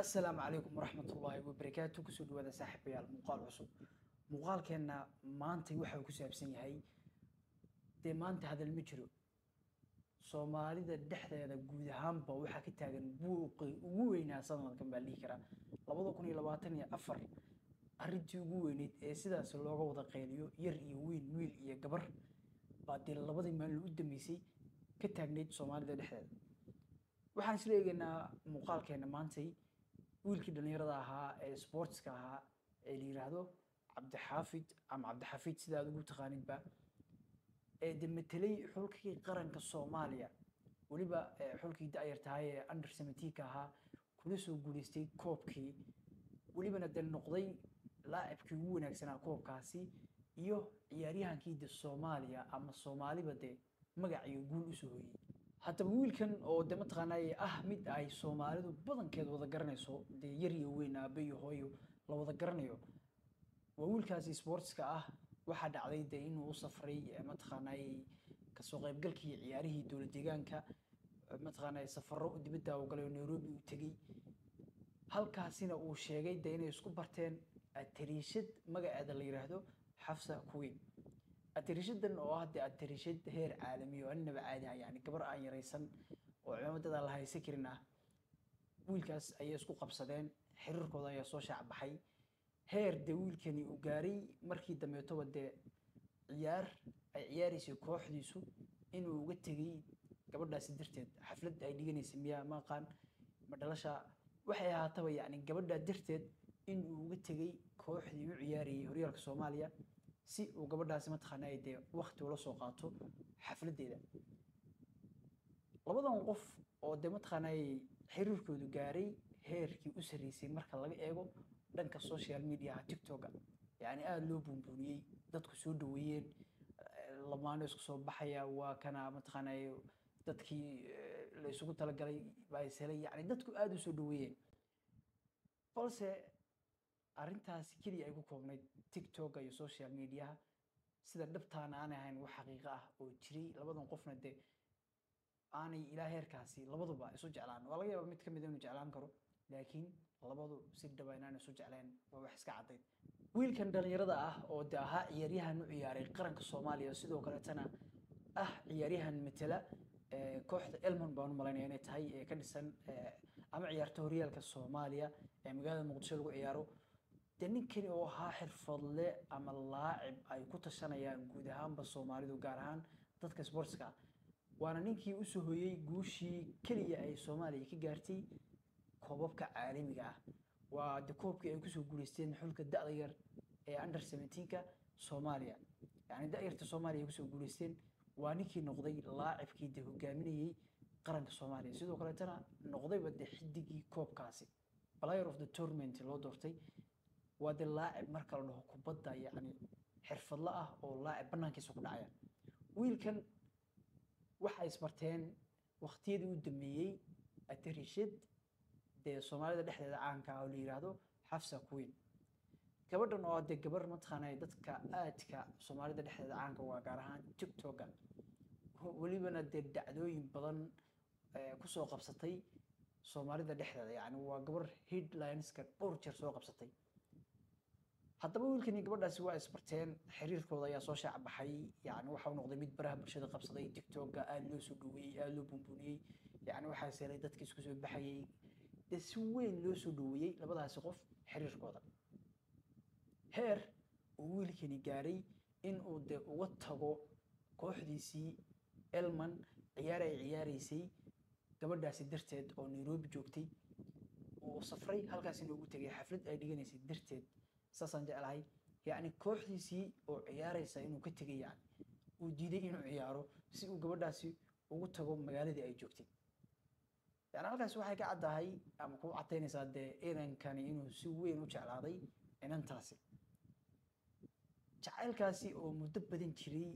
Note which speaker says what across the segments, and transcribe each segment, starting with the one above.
Speaker 1: asalaamu calaykum waraxmatullaahi wabarakaatu ku soo dhawaada saaxiibayaal muuqaal cusub. Muuqaalkeenna maanta waxa ku saabsan yahay dee maanta hadal ma jiro. Soomaalida dhexdeeda guud ahaanba waxaa ka taagan buuqi ugu weynaa sanadkan baa dhihi karaa. Labada kun iyo labaatan iyo afar arrintii ugu weyneyd ee sidaas looga wada qayliyo yar iyo weyn wiil iyo gabar baa dee labadii maalin u dambeysay ka taagneyd soomaalida dhexdeeda. Waxaan isla eegaynaa muuqaalkeena maantay wiilkii dhallinyarada ahaa ee sportska ahaa ee la yiraahdo cabdixaafid ama cabdixafiid sida aad ugu taqaanidba ee de matelay xulkii qaranka soomaaliya. Weliba xulkii da-yartahay ee under seventeenka ahaa kula soo guuleystay koobkii. Welibana de noqday laacibkii ugu wanaagsanaa koobkaasi iyo ciyaaryahankii de soomaaliya ama soomaaliba de magac iyo guul u soo hoyey haddaba wiilkan oo de mataqaanaa ah mid ay soomaalidu badankeed wada garanayso dee yar iyo weyn aabe hooyo la wada garanayo. Waa wiilkaasi sportska ah waxaa dhacday de inuu u safray mataqaanaa ka soo qaybgalkii ciyaarihii dowlad deegaanka mataqaanaa safaro dibadda u galay oo nairobi u tegey. Halkaasina uu sheegay de inay isku barteen atariishad magaceeda la yiraahdo xafsa kuweyn atariishadan oo dee atariishad heer caalami oo annaba caadi yani gabar aan yaraysan oo cimaamadadaa la haysan karin ah wiilkaas ayay isku qabsadeen xiriirkooda ayaa soo shaac baxay heer dee wiilkani uu gaaray markii dambeetoba dee ciyaar ay ciyaaraysay kooxdiisu inuu uga tegey gabadhaasi darteed xaflad ay dhiganaysay miyaa ma aqaan ma dhalasha waxay ahaataba yani gabadhaa darteed inuu uga tegey kooxdii u ciyaarayay horyaalka soomaaliya si uu gabadhaasi mataqaana ay dee wakti ula soo qaato xafladdeeda labadan qof oo dee mataqaana ay xiriirkoodu gaaray heerkii u sarreysay marka laga eego dhanka social mediaha tiktoka yani aada loo buunbuuniyey dadku soo dhaweeyeen lamaano isku soo baxaya waa kana mataqaana dadkii la isugu talagalay baa ishelay yani dadku aada u soo dhaweeyeen balse arrintaasi keliya ay ku koobnayd tiktoka iyo social mediaha sida dhabtaana aanay ahayn wax xaqiiqo ah oo jiray labadan qofna dee aanay ilaa heerkaasi labaduba isu jeclaan. Waa laga yaaba mid ka mid inuu jeclaan karo laakiin labadu si dhaba inaan isu jecleen waa wax iska caddayd wiilkan dhallinyarada ah oo de ahaa ciyaaryahan u ciyaaray qaranka soomaaliya sidoo kaleetana ah ciyaaryahan matela kooxda elmon baan u inay tahay ee ka dhisan ama ciyaarta horyaalka soomaaliya ee magaalada muqdisho lagu ciyaaro de ninkani oo ahaa xirfadle ama laacib ay ku tashanayaan guud ahaanba soomaalidu gaar ahaan dadka sportska. Waana ninkii u soo hoyey guushii keliya ay soomaaliya ka gaartay koobabka caalamiga ah. Waa de koobkii ay ku soo guuleysteen xulka da-da yar ee under seventeenka soomaaliya. Yani da-yarta soomaaliya ay ku soo guuleysteen waa ninkii noqday laacibkii de hogaaminayey qaranka soomaaliya. Sidoo kaleetana noqdayba de xidigii koobkaasi. Player of the tournament loo doortay waa de laacib marka la dhaho kubadda yacni xirfadlo ah oo laacib banaankiisa ku dhacaya. Wiilkan waxay isbarteen waqtiyadii u dambeeyey atarishad dee soomaalida dhexdeeda caanka ah oo la yiraahdo xafsa queen. Gabadhan oo dee gabar mataqaana dadka aadka soomaalida dhexdeeda caanka waa gaar ahaan tiktoka. Welibana dee dhacdooyin badan ku soo qabsatay soomaalida dhexdeeda yani waa gabar headlineska dhowr jeer soo qabsatay haddaba wiilkani gabadhaasi waa isbarteen xiriirkooda ayaa soo shaac baxay. Yani waxau noqday mid baraha bulshada qabsaday tiktoka aada loo soo dhaweeyey aada loo buunbuuniyey. Yani waxaa seelay dadka isku soo baxayey. Dee si weyn loo soo dhaweeyey labadaasi qof xiriirkooda. Heer uu wiilkani gaaray in uu dee uga tago kooxdiisii elman ciyaar ay ciyaaraysay gabadhaasi darteed oo nairobi joogtay. Uu safray halkaasina ugu tegay xaflad ay dhiganaysay darteed saasaan jeclahay yacni kooxdiisii oo ciyaaraysa inuu ka tegay yani uu diiday inuu ciyaaro si uu gabadhaasi ugu tago magaaladii ay joogtay. Yani halkaasi waxay ka caddahay ama ku cadaynaysaa dee inankani inuu si weyn u jeclaaday inantaasi. Jacaylkaasi oo muddo badan jiray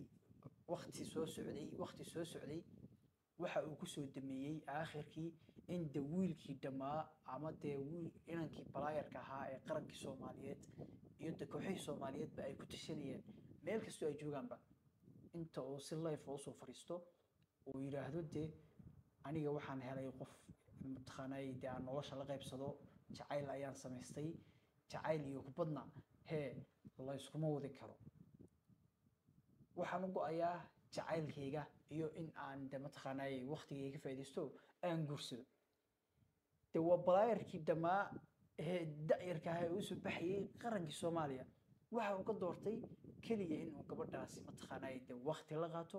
Speaker 1: wakti soo socday wakti soo socday waxa uu ku soo dameeyey aakhirkii in de wiilkii dhammaa ama dee inankii balaayarka ahaa ee qarankii soomaaliyeed iyo de kooxihii soomaaliyeedba ay ku tashanayeen. Meel kastoo ay joogaanba inta uu si life u soo fariisto uu yidhaahdo dee aniga waxaan helay qof mataqaanay dee aan nolosha la qaybsado jacayl ayaan samaystay jacayl iyo kubadna hee la iskuma wadi karo. Waxaan u go'ayaa jacaylkayga iyo in aan de mataqaanay waktigayga ka faaidaysto aan guursado de waa balaayarkii dhammaa ee da-yarka ah ee u soo baxayay qarankii soomaaliya. Waxa uu ka doortay keliya inuu gabadhaasi mataqaanay de wakti la qaato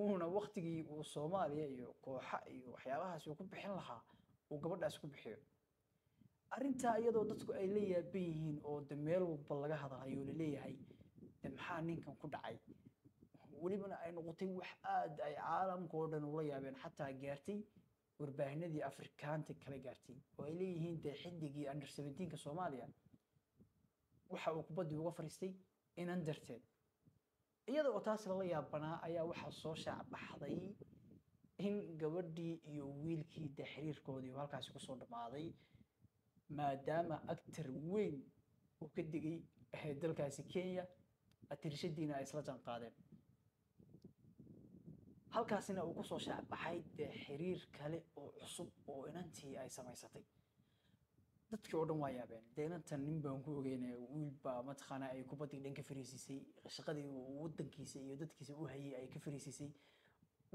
Speaker 1: uuna waktigii uu soomaaliya iyo kooxa iyo waxyaabahaasi uu ku bixin lahaa uu gabadhaasi ku bixiyo. Arrintaa iyadoo dadku ay la yaaban yihiin oo de meel walba laga hadlayo la leeyahay de maxaa ninkan ku dhacay? Welibana ay noqotay wax aada ay caalamka oo dhan ula yaabeen xataa gaartay warbaahinadii afrikaanta kala gaartay oo ay leeyihiin dee xiddigii under seventeenka soomaaliya waxa uu kubaddii uga fariistay inan darteed. Iyada oo taas lala yaabanaa ayaa waxaa soo shaac baxday in gabadhii iyo wiilkii dee xiriirkoodii uu halkaasi ku soo dhammaaday maadaama actor weyn uu ka digay dalkaasi kenya atirishadiina ay isla jaan qaadeen halkaasina uu ku soo shaacbaxay dee xiriir kale oo cusub oo inantii ay samaysatay. Dadkii oo dhan waa yaabeen dee inantan nin baan ku ogeynaya wiil baa mataqaanaa ay kubaddii dhan ka fariisiisay shaqadii uu waddankiisa iyo dadkiisa u hayay ay ka fariisiisay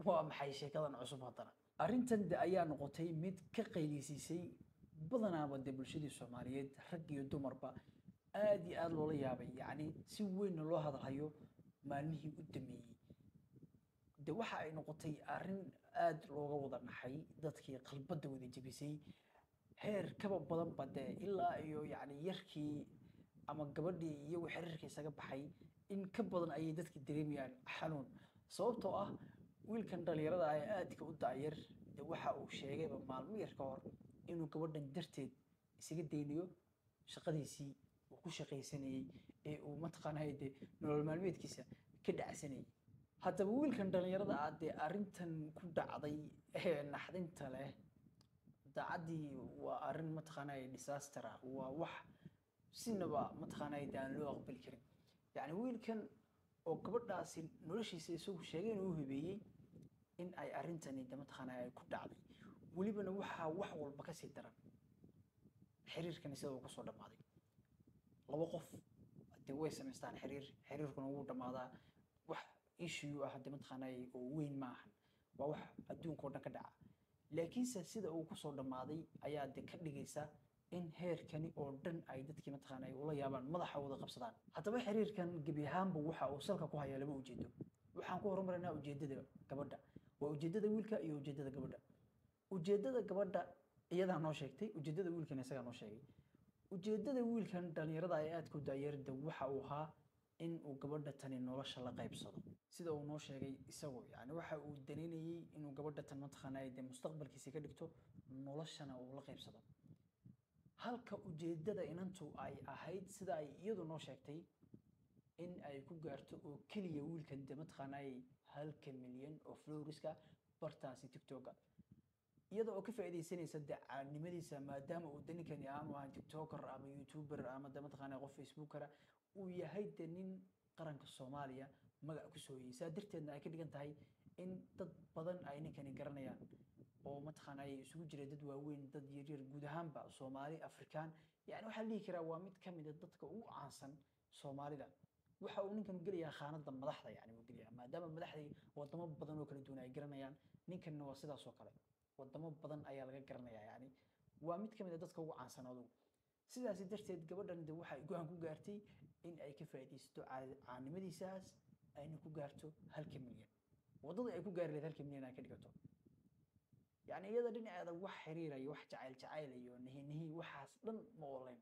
Speaker 1: waa maxay sheekadan cusub haddana? Arrintan de ayaa noqotay mid ka qaylisiisay badanaaba dee bulshadii soomaaliyeed rag iyo dumarba aad iyo aada loola yaabay. Yacni si weynna loo hadalhayo maalmihii u dameeyey de waxa ay noqotay arrin aada looga wada naxay dadkii qalbadda wada jebisay. Heer kaba badanba dee ilaa iyo yacni yarkii ama gabadhii iyagu xiriirka isaga baxay in ka badan ayay dadkii dareemayaan xanuun. Sababtoo ah wiilkan dhalinyarada ah aadka u daayar de waxa uu sheegayba maalmo yar ka hor inuu gabadhan darteed isaga daynayo shaqadiisii uu ku shaqaysanayey ee uu mataqaanay dee nolol maalmeedkiisa ka dhacsanayay haddaba wiilkan dhalinyarada ah dee arrintan ku dhacday ee naxdinta leh daacaddii waa arrin mataqaanay disaster ah waa wax sinaba mataqaanay dee aan loo aqbali karin. Yacni wiilkan oo gabadhaasi noloshiisa isagu sheegay inuu hibeeyey in ay arrintani de mataqaanay ay ku dhacday welibana waxaa wax walba ka sii daran. Xiriirkani sida uu ka soo dhammaaday. Laba qof dee way samaystaan xiriir. Xiriirkuna wuu dhammaadaa. Wax issue ah de mataqaanay oo weyn ma ahan. Waa wax adduunka oo dhan ka dhaca. Laakiinse sida uu ku soo dhammaaday ayaa de ka dhigaysa in heerkani oo dhan ay dadkii mataqaanay ula yaabaan madaxa wada qabsadaan. Haddaba xiriirkan gebi ahaanba waxa uu salka ku hayaa laba ujeedo. Waxaan ku horumarinaa ujeedada gabadha. Waa ujeedada wiilka iyo ujeedada gabadha. Ujeedada gabadha iyadaa noo sheegtay ujeedada wiilkana isagaa noo sheegay. Ujeedada wiilkan dhalinyarada ay aadka u daayarda waxa uu ahaa in uu gabadha tani nolosha la qaybsado sida uu noo sheegay isagu yani waxa uu danaynayey inuu gabadha tan mataqaanaa dee mustaqbalkiisa ka dhigto noloshana uu la qaybsado. Halka ujeedada inantu ay ahayd sida ay iyadu noo sheegtay in ay ku gaarto oo keliya wiilkan dee mataqaanaa halka milyan oo floriska bartaasi tiktoka. Iyada oo ka faa'iidaysanaysa dacaadnimadiisa maadaama uu de ninkani aanu ahan tiktoker ama youtuber ama de mataqaanaa qof facebookera uu yahay de nin qaranka soomaaliya magac ku sooyey saa darteedna ay ka dhigan tahay in dad badan ay ninkani garanayaan oo mataqaanaa isugu jira dad waaweyn dad yaryar guud ahaanba soomaali afrikaan. Yani waxaa dhihi karaa waa mid ka mid a dadka ugu caansan soomaalida. Waxa uu ninkan gelayaa khaanada madaxda yani uu gelayaa maadaama madaxdii wadamo badan oo kala duwan ay garanayaan. Ninkanna waa sidaas kale wadamo badan ayaa laga garanayaa yani waa mid ka mid a dadka ugu caansan adugu sidaasi darteed gabadhan de waxay go'aan ku gaartay in ay ka faa'iidaysato caanimadiisaas ayna ku gaarto halka milyan waddada ay ku gaari lahayd halka milyan ay ka dhigato. Yani iyada dhinaceeda wax xiriirayo wax jacayl jacayl iyo nihi nihi waxaas dhan ma ooleyn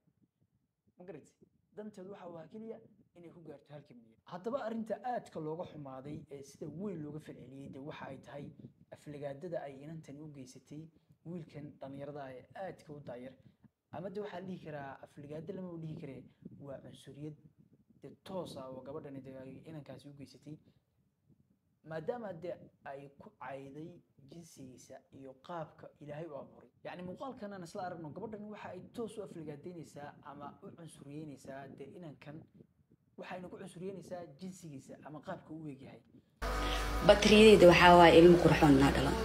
Speaker 1: ma garatay danteedu waxa waa keliya inay ku gaarto halka milyan haddaba arrinta aadka looga xumaaday ee sida weyn looga falceliyey de waxa ay tahay aflagaadada ay inantani u geysatay wiilkan dhallinyarada ee aadka u daayar. Ama de waxaa dhihi karaa aflagaado lama dhihi karee waa cunsuriyad de toos ah oo gabadhani de ay inankaasi u geysatay maadaama de ay ku cayday jinsigiisa iyo qaabka ilaahay u abuuray. Yacni muuqaalkan aan isla aragno gabadhan waxa ay toos u aflagaadeynaysaa ama u cunsuriyeynaysaa de inankan waxayna ku cunsuriyeynaysaa jinsigiisa ama qaabka u weegyahay
Speaker 2: batriyadeyda waxaa waaye ilmo qurxoon naa dhalan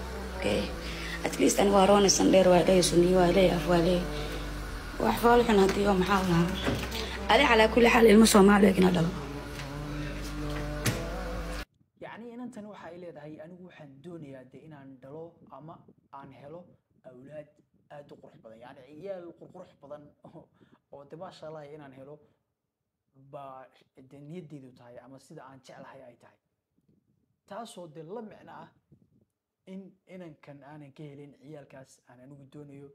Speaker 2: at least aniga waa dheer waa leeyahay suniyo waa leeyahay af waa leeyahay wax fool haddii oo maxaa lahaa adi calaa kulli xaal ilmo soomaaliya kina dhalo
Speaker 1: yacni inantan waxa ay leedahay anigu waxaan doonayaa de inaan dhalo ama aan helo awlaad aad u qurux badan yacni ciyaal qurqurux badan oo- de maasha allah inaan helo baa de niyadeydu tahay ama sida aan jeclahay ay tahay taasoo de la micno ah in inankan aanan ka helin ciyaalkaas aan anigu doonayo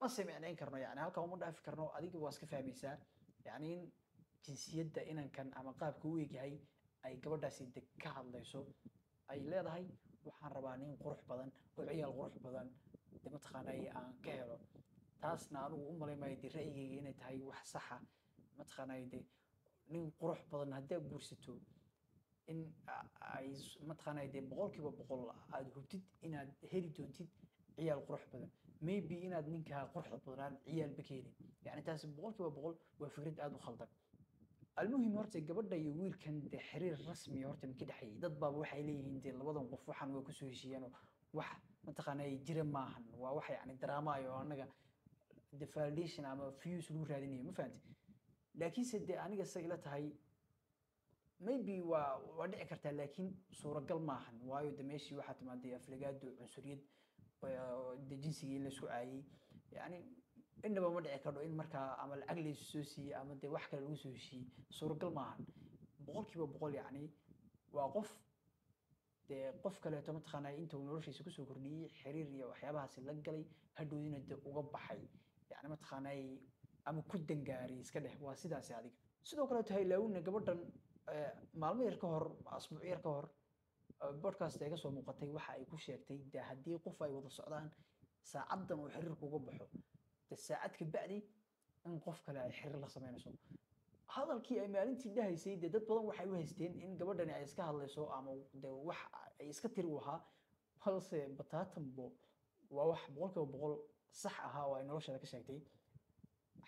Speaker 1: mase micnayn karno yani halkaa uma dhaafi karno adiga waa iska fahmaysaa. Yani in jinsiyadda inankan ama qaabka u egyahay ay gabadhaasi de ka hadlayso ay leedahay waxaan rabaa nin qurux badan oo ciyaal qurux badan de mataqaanay aan ka helo. Taasna anigu u malay maayo de ra'yigayga inay tahay wax saxa. Mataqaanay de nin qurux badan haddaad guursato in ay mataqaanay de boqolkiiba boqol aad hubtid inaad heli doontid ciyaal qurux badan maybe inaad ninkaa quruxda badan aad ciyaalba ka helin yani taasi boqolkiiba boqol waa fikrad aad u khaldan. Almuhim horta gabadha iyo wiilkan de xiriir rasmi horta maka dhexeeyey dad baaba waxay leeyihiin de labadan qof waxaan waa ku soo heshiiyeenoo wax mataqaanay jira maahan. Waa wax yani daraamaayo oo annaga de validation ama views lagu raadinayo ma fahanti? Laakiinse de aniga say ila tahay maybe waa waa dhici kartaa laakiin suuragal maahan. Waayo de meeshii waxaa timaaday aflagaado cunsuriyad de jinsigii in la isku caayay yani innaba ma dhici kardho in markaa ama lacag laysu soo siiyey ama de wax kale lagu soo heshiiyey suuragal maahan boqolkiiba boqol yacni waa qof dee qof kaleeto mataqaanaa inta uu noloshiisa ku soo kordhiyey xiriir iyo waxyaabahaasi la galay hadhowdina de uga baxay. Yani mataqaanaa ama ku dangaaray iska dheh waa sidaasi adiga. Sidoo kaleeto haylaawina gabadhan maalmo yar ka hor asbuuc yar ka hor podcast ee ka soo muuqatay waxa ay ku sheegtay de haddii qof ay wada socdaan saacaddan uu xiriirka uga baxo. De saacad ka bacdi in qof kale ay xiriir la sameynayso. Hadalkii ay maalintii dhahaysay dee dad badan waxay u haysteen in gabadhani ay iska hadlayso ama de wax ay iska tiri u ahaa. Balse bataatanbo waa wax boqolkiiba boqol sax ahaa oo ay nolosheeda ka sheegtay.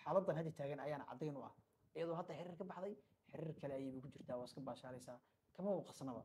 Speaker 1: Xaaladdan hadda taagan ayaana caddayn u ah. Iyadoo hadda xiriir ka baxday xiriir kale ayayba ku jirtaa waa iska baashaalaysaa. Kama waqasnaba